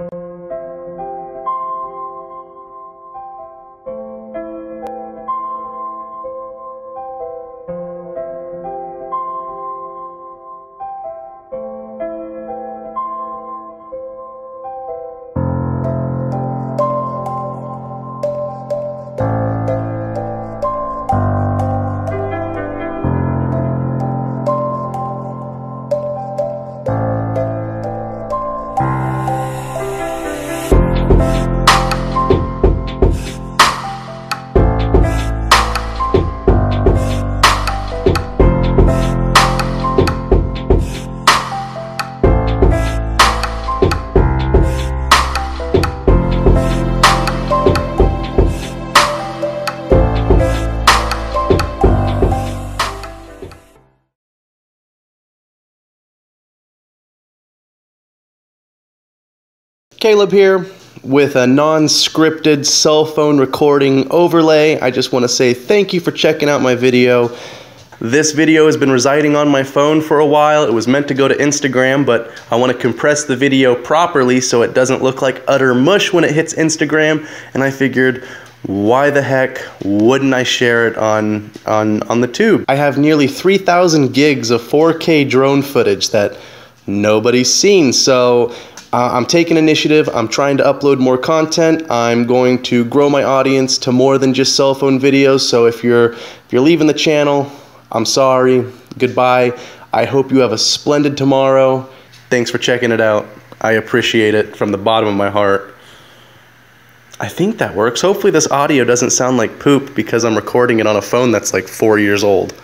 you. Kaleb here with a non-scripted cell phone recording overlay. I just want to say thank you for checking out my video. This video has been residing on my phone for a while. It was meant to go to Instagram, but I want to compress the video properly so it doesn't look like utter mush when it hits Instagram. And I figured, why the heck wouldn't I share it on, on, on the tube? I have nearly 3,000 gigs of 4K drone footage that nobody's seen. So uh, I'm taking initiative. I'm trying to upload more content. I'm going to grow my audience to more than just cell phone videos. So if you're if you're leaving the channel, I'm sorry. Goodbye. I hope you have a splendid tomorrow. Thanks for checking it out. I appreciate it from the bottom of my heart. I think that works. Hopefully this audio doesn't sound like poop because I'm recording it on a phone that's like 4 years old.